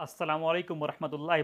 अस्सलाम वालेकुम वरहमतुल्लाहि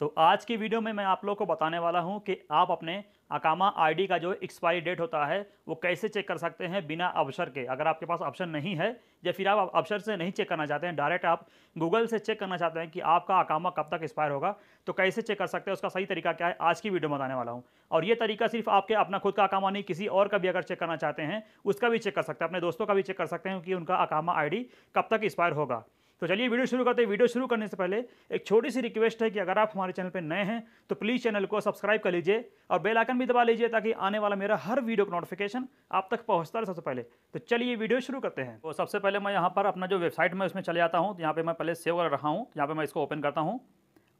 तो आज की वीडियो में मैं आप लोगों को बताने वाला हूँ कि आप अपने अकामा आईडी का जो एक्सपायरी डेट होता है, वो कैसे चेक कर सकते हैं बिना अवसर के। अगर आपके पास ऑप्शन नहीं है, या फिर आप अवसर से नहीं चेक करना चाहते हैं, डायरेक्ट आप गूगल से चेक करना चाहते हैं कि आपका अकामा कब तक एक्सपायर होगा तो कैसे चेक कर सकते हैं, उसका सही तरीका क्या है, आज की वीडियो में बताने वाला हूँ। और ये तरीका सिर्फ़ आपके अपना खुद का अकामा नहीं, किसी और का भी अगर चेक करना चाहते हैं, उसका भी चेक कर सकते हैं, अपने दोस्तों का भी चेक कर सकते हैं कि उनका अकामा आईडी कब तक एक्सपायर होगा। तो चलिए वीडियो शुरू करते हैं। वीडियो शुरू करने से पहले एक छोटी सी रिक्वेस्ट है कि अगर आप हमारे चैनल पर नए हैं तो प्लीज़ चैनल को सब्सक्राइब कर लीजिए और बेल आइकन भी दबा लीजिए ताकि आने वाला मेरा हर वीडियो का नोटिफिकेशन आप तक पहुँचता रहे सबसे पहले। तो चलिए वीडियो शुरू करते हैं। तो सबसे पहले मैं यहाँ पर अपना जो वेबसाइट में उसमें चले जाता हूँ तो यहाँ पर मैं पहले सेव कर रहा हूँ, यहाँ पर मैं इसको ओपन करता हूँ।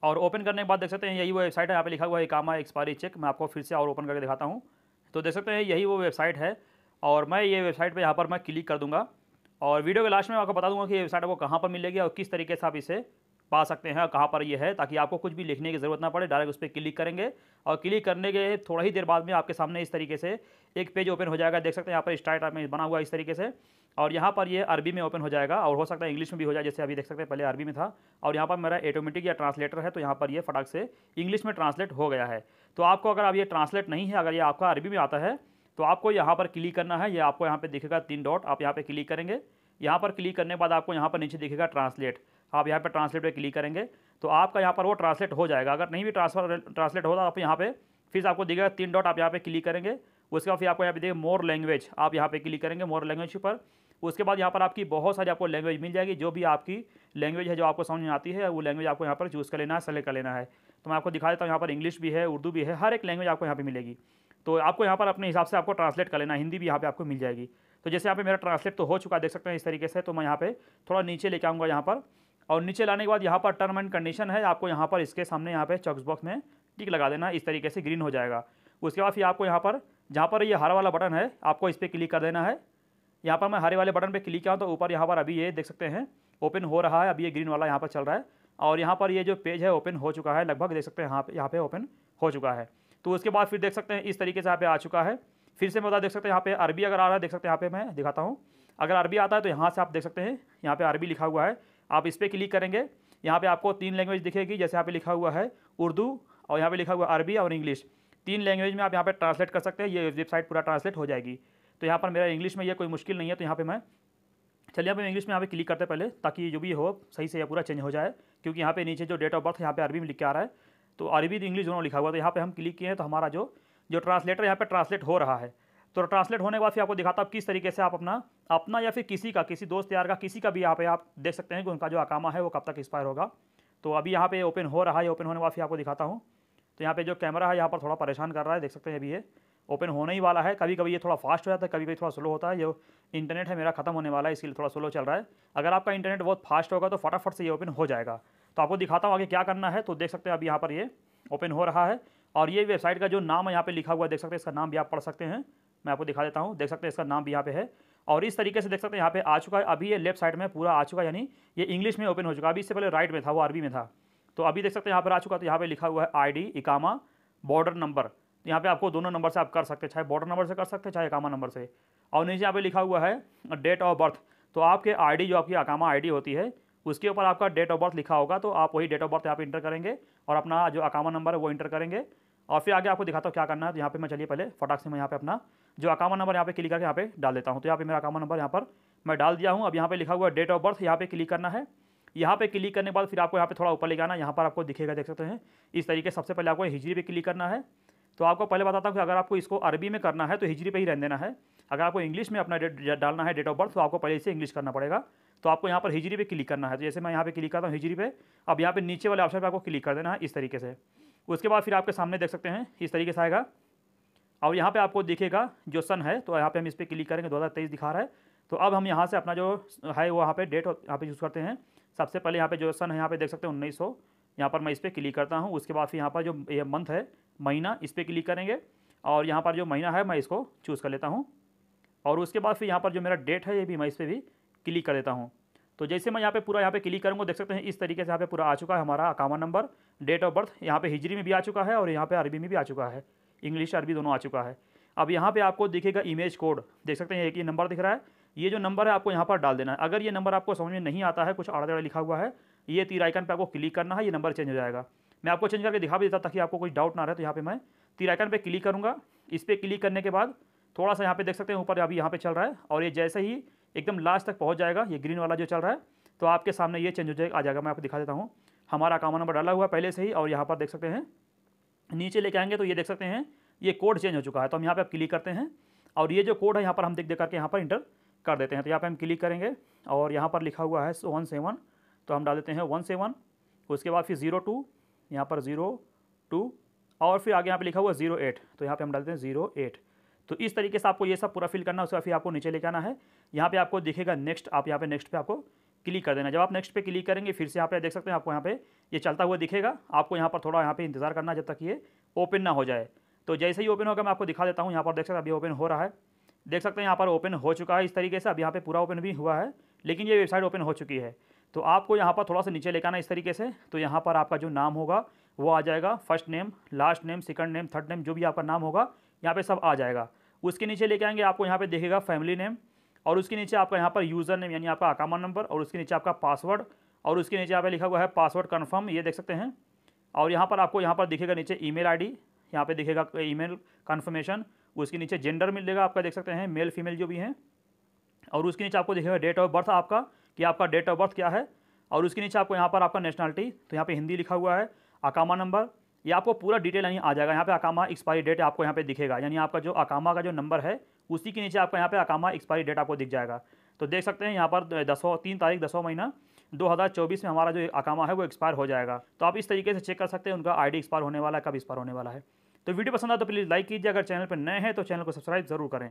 और ओपन करने के बाद देख सकते हैं, यही वो वेबसाइट है, यहाँ पे लिखा हुआ है कामा एक्सपायरी चेक मैं आपको फिर से और ओपन करके दिखाता हूँ। तो देख सकते हैं, यही वो वेबसाइट है और मैं ये वेबसाइट पर यहाँ पर मैं क्लिक कर दूँगा। और वीडियो के लास्ट में आपको बता दूँगा कि वेबसाइट आपको कहाँ पर मिलेगी और किस तरीके से आप इसे पा सकते हैं और कहाँ पर ये है, ताकि आपको कुछ भी लिखने की ज़रूरत ना पड़े। डायरेक्ट उस पर क्लिक करेंगे और क्लिक करने के थोड़ा ही देर बाद में आपके सामने इस तरीके से एक पेज ओपन हो जाएगा। देख सकते हैं यहाँ पर स्टार्ट में बना हुआ इस तरीके से और यहाँ पर ये अरबी में ओपन हो जाएगा और हो सकता है इंग्लिश में भी हो जाए, जैसे अभी देख सकते हैं पहले अरबी में था और यहाँ पर मेरा ऑटोमेटिक या ट्रांसलेटर है तो यहाँ पर ये फटाक से इंग्लिश में ट्रांसलेट हो गया है। तो आपको अगर अब ये ट्रांसलेट नहीं है, अगर ये आपका अरबी में आता है तो आपको यहाँ पर क्लिक करना है, ये आपको यहाँ पर दिखेगा तीन डॉट, आप यहाँ पर क्लिक करेंगे। यहाँ पर क्लिक करने के बाद आपको यहाँ पर नीचे दिखेगा ट्रांसलेट, आप यहाँ पर ट्रांसलेट पर क्लिक करेंगे तो आपका यहाँ पर वो ट्रांसलेट हो जाएगा। अगर नहीं भी ट्रांसफ़र, ट्रांसलेट होता आप यहाँ पे फिर आपको दिखेगा तीन डॉट, आप यहाँ पर क्लिक करेंगे। उसके बाद फिर आपको यहाँ पे देखिए मोर लैंग्वेज, आप यहाँ पे क्लिक करेंगे मोर लैंग्वेज पर। उसके बाद यहाँ पर आपकी बहुत सारी आपको लैंग्वेज मिल जाएगी, जो भी आपकी लैंग्वेज है, जो आपको समझ में आती है, वो लैंग्वेज आपको यहाँ पर चूज़ कर लेना है, सेलेक्ट कर लेना है। तो मैं आपको दिखा देता हूँ, यहाँ पर इंग्लिश भी है, उर्दू भी है, हर एक लैंग्वेज आपको यहाँ पर मिलेगी। तो आपको यहाँ पर अपने हिसाब से आपको ट्रांसलेट कर लेना, हिंदी भी यहाँ पर आपको मिल जाएगी। तो जैसे यहाँ पे मेरा ट्रांसलेट तो हो चुका देख सकते हैं इस तरीके से तो मैं यहाँ पे थोड़ा नीचे लेके आऊँगा यहाँ पर। और नीचे लाने के बाद यहाँ पर टर्म एंड कंडीशन है, आपको यहाँ पर इसके सामने यहाँ पे चॉक्स बॉक्स में टिक लगा देना, इस तरीके से ग्रीन हो जाएगा। उसके बाद फिर आपको यहाँ पर, जहाँ पर ये हरा वाला बटन है, आपको इस पर क्लिक कर देना है। यहाँ पर मैं हरे वाले बटन पर क्लिक किया तो ऊपर यहाँ पर अभी ये देख सकते हैं ओपन हो रहा है, अभी ये ग्रीन वाला यहाँ पर चल रहा है। और यहाँ पर ये जो पेज है ओपन हो चुका है, लगभग देख सकते हैं, यहाँ पे यहाँ पे ओपन हो चुका है। तो उसके बाद फिर देख सकते हैं इस तरीके से यहाँ पे आ चुका है फिर से मैं बता देख सकते हैं यहाँ पे अरबी अगर आ रहा है देख सकते हैं यहाँ पे मैं दिखाता हूँ अगर अरबी आता है तो यहाँ से आप देख सकते हैं यहाँ पे अरबी लिखा हुआ है आप इस पर क्लिक करेंगे यहाँ पे आपको तीन लैंग्वेज दिखेगी जैसे यहाँ पे लिखा हुआ है उर्दू और यहाँ पे लिखा हुआ अरबी और इंग्लिश तीन लैंग्वेज में आप यहाँ पे ट्रांसलेट कर सकते हैं ये वेबसाइट पूरा ट्रांसलेट हो जाएगी तो यहाँ पर मेरा इंग्लिश में ये कोई मुश्किल नहीं है तो यहाँ पर मैं चलिए यहाँ पे इंग्लिश में यहाँ पे क्लिक करते पहले ताकि जो भी हो सही से यह पूरा चेंज हो जाए क्योंकि यहाँ पे नीचे जो डेट ऑफ़ बर्थ यहाँ पे अरबी में लिख के आ रहा है तो अरबी इंग्लिश दोनों लिखा हुआ तो यहाँ पर हम क्लिक किए हैं तो हमारा जो जो ट्रांसलेटर यहाँ पे ट्रांसलेट हो रहा है। तो ट्रांसलेट होने के बाद फिर आपको दिखाता हूँ किस तरीके से आप अपना अपना या फिर किसी का, किसी दोस्त यार का, किसी का भी यहाँ पे आप देख सकते हैं कि उनका जो अकामा है वो कब तक एक्सपायर होगा। तो अभी यहाँ पे ओपन हो रहा है ओपन होने के बाद फिर आपको दिखाता हूँ। तो यहाँ पे जो कैमरा है, यहाँ पर थोड़ा परेशान कर रहा है, देख सकते हैं अभी ये। ओपन होने ही वाला है कभी कभी ये थोड़ा फास्ट हो जाता है कभी कभी थोड़ा स्लो होता है। ये इंटरनेट है, मेरा खत्म होने वाला है इसलिए थोड़ा स्लो चल रहा है। अगर आपका इंटरनेट बहुत फास्ट होगा तो फटाफट से ये ओपन हो जाएगा। तो आपको दिखाता हूँ आगे क्या करना है। तो देख सकते हैं अभी यहाँ पर ये ओपन हो रहा है। और ये वेबसाइट का जो नाम है यहाँ पे लिखा हुआ है, देख सकते हैं इसका नाम भी आप पढ़ सकते हैं। मैं आपको दिखा देता हूँ। देख सकते हैं इसका नाम भी यहाँ पे है। और इस तरीके से देख सकते हैं यहाँ पे आ चुका है। अभी ये लेफ़्ट साइड में पूरा आ चुका है, यानी ये इंग्लिश में ओपन हो चुका है। अभी इससे पहले राइट में था, वो अरबी में था। तो अभी देख सकते हैं यहाँ पर आ चुका तो यहाँ पे लिखा हुआ है आई डी इकामा बॉर्डर नंबर तो यहाँ पे आपको दोनों नंबर से आप कर सकते हैं। चाहे बॉर्डर नंबर से कर सकते हैं, चाहे अकामा नंबर से। और नीचे यहाँ पे लिखा हुआ है डेट ऑफ़ बर्थ तो आपके आईडी जो आपकी अकामा आईडी होती है उसके ऊपर आपका डेट ऑफ़ बर्थ लिखा होगा तो आप वही डेट ऑफ़ बर्थ यहाँ पे इंटर करेंगे और अपना जो अकामा नंबर है वो इंटर करेंगे और फिर आगे आपको दिखाता हूँ क्या करना है तो यहाँ पे मैं चलिए पहले फटाक से मैं यहाँ पे अपना जो अकामा नंबर यहाँ पे क्लिक करके यहाँ पे डाल देता हूँ तो यहाँ पे मेरा अकामा नंबर यहाँ पर मैं डाल दिया हूँ अब यहाँ पे लिखा हुआ डेट ऑफ़ बर्थ यहाँ पे क्लिक करना है यहाँ पे क्लिक करने के बाद फिर आपको यहाँ पे थोड़ा ऊपर ले जाना यहाँ पर आपको दिखेगा देख सकते हैं इस तरीके सबसे पहले आपको हिजरी पे क्लिक करना है तो आपको पहले बताता हूँ कि अगर आपको इसको अरबी में करना है तो हिजरी पे ही रहने देना है। अगर आपको इंग्लिश में अपना डेट डालना है डेट ऑफ़ बर्थ तो आपको पहले इसे इंग्लिश करना पड़ेगा। तो आपको यहाँ पर हिजरी पे क्लिक करना है। तो जैसे मैं यहाँ पे क्लिक करता हूँ हिजरी पे, अब यहाँ पे नीचे वाले ऑप्शन पे आपको क्लिक कर देना है इस तरीके से। उसके बाद फिर आपके सामने देख सकते हैं, इस तरीके से आएगा। और यहाँ पर आपको दिखेगा जो सन है तो यहाँ पे हम इस पर क्लिक करेंगे, दो हज़ार तेईस दिखा रहा है। तो अब हम यहाँ से अपना जो है वो यहाँ पे डेट यहाँ पे यूज़ करते हैं। सबसे पहले यहाँ पे जो सन है, यहाँ पे देख सकते हैं उन्नीस सौ। यहाँ पर मैं इस पर क्लिक करता हूँ। उसके बाद फिर यहाँ पर जो ये मंथ है महीना इस पर क्लिक करेंगे और यहाँ पर जो महीना है, मैं इसको चूज़ कर लेता हूँ। और उसके बाद फिर यहाँ पर जो मेरा डेट है, ये भी मैं इस पर भी क्लिक कर देता हूँ। तो जैसे मैं यहाँ पे पूरा यहाँ पे क्लिक करूँगा, देख सकते हैं इस तरीके से यहाँ पे पूरा आ चुका है हमारा account number date of birth यहाँ पे हिजरी में भी आ चुका है और यहाँ पे अरबी में भी आ चुका है। इंग्लिश, अरबी दोनों आ चुका है। अब यहाँ पे आपको दिखेगा इमेज कोड देख सकते हैं एक ये नंबर दिख रहा है। ये जो नंबर है, आपको यहाँ पर डाल देना है। अगर ये नंबर आपको समझ में नहीं आता है, कुछ आड़ा लिखा हुआ है, ये तीर आइकन पर आपको क्लिक करना है, ये नंबर चेंज हो जाएगा। मैं आपको चेंज करके दिखा भी देता ताकि आपको कोई डाउट ना रहे तो यहाँ पे मैं तीर आइकन पे क्लिक करूँगा। इस पर क्लिक करने के बाद थोड़ा सा यहाँ पे देख सकते हैं, ऊपर अभी यहाँ पे चल रहा है और ये जैसे ही एकदम लास्ट तक पहुँच जाएगा, ये ग्रीन वाला जो चल रहा है तो आपके सामने ये चेंज हो जाएगा। आ जाएगा, मैं आपको दिखा देता हूँ। हमारा अकाउंट नंबर डाला हुआ है पहले से ही और यहाँ पर देख सकते हैं, नीचे लेके आएँगे तो ये देख सकते हैं, ये कोड चेंज हो चुका है। तो हम यहाँ पर आप क्लिक करते हैं और ये जो कोड है यहाँ पर हम देख देख करके यहाँ पर इंटर कर देते हैं। तो यहाँ पर हम क्लिक करेंगे और यहाँ पर लिखा हुआ है वन सेवन तो हम डाल देते हैं वन सेवन उसके बाद फिर ज़ीरो टू यहाँ पर ज़ीरो, टू और फिर आगे यहाँ पे लिखा हुआ ज़ीरो, एट। तो यहाँ पे हम डालते हैं ज़ीरो, एट। तो इस तरीके से आपको ये सब पूरा फिल करना है उसके बाद फिर आपको नीचे लेके आना है। यहाँ पे आपको दिखेगा नेक्स्ट आप यहाँ पे नेक्स्ट पे आपको क्लिक कर देना जब आप नेक्स्ट पे क्लिक करेंगे, फिर से यहाँ पे देख सकते हैं, आपको यहाँ पे ये चलता हुआ दिखेगा। आपको यहाँ पर थोड़ा यहाँ पे इंतज़ार करना जब तक ये ओपन ना हो जाए। तो जैसे ही ओपन होगा, मैं आपको दिखा देता हूँ। यहाँ पर देख सकते अभी ओपन हो रहा है। देख सकते हैं, यहाँ पर ओपन हो चुका है। इस तरीके से अब यहाँ पे पूरा ओपन भी हुआ है, लेकिन ये वेबसाइट ओपन हो चुकी है। तो आपको यहाँ पर थोड़ा सा नीचे लेकर आना इस तरीके से। तो यहाँ पर आपका जो नाम होगा, वो आ जाएगा first name last name second name third name जो भी आपका नाम होगा, यहाँ पे सब आ जाएगा। उसके नीचे लेके आएँगे, आपको यहाँ पे देखेगा फैमिली नेम और उसके नीचे आपका यहाँ पर यूज़र नेम यानी आपका अकाउंट नंबर और उसके नीचे आपका पासवर्ड और उसके नीचे यहाँ पे लिखा हुआ है पासवर्ड कन्फर्म ये देख सकते हैं। और यहाँ पर आपको यहाँ पर दिखेगा नीचे ईमेल आईडी यहाँ पे दिखेगा ईमेल कन्फर्मेशन उसके नीचे जेंडर मिलेगा आपका देख सकते हैं मेल फीमेल जो भी हैं। और उसके नीचे आपको दिखेगा डेट ऑफ़ बर्थ आपका कि आपका डेट ऑफ़ बर्थ क्या है और उसके नीचे आपको यहाँ पर आपका नेशनलिटी तो यहाँ पे हिंदी लिखा हुआ है अकामा नंबर ये आपको पूरा डिटेल यानी आ जाएगा। यहाँ पे अकामा एक्सपायरी डेट आपको यहाँ पे दिखेगा। यानी आपका जो अकामा का जो नंबर है, उसी के नीचे आपका यहाँ पे अकामा एक्सपायरी डेट आपको दिख जाएगा। तो देख सकते हैं यहाँ पर दसों, तीन तारीख, दसों महीना 2024 में हमारा जो अकामा है वो एक्सपायर हो जाएगा। तो आप इस तरीके से चेक कर सकते हैं, उनका आईडी एक्सपायर होने वाला है, कब एक्सपायर होने वाला है। तो वीडियो पसंद आए तो प्लीज़ लाइक कीजिए। अगर चैनल पर नए हैं तो चैनल को सब्सक्राइब ज़रूर करें।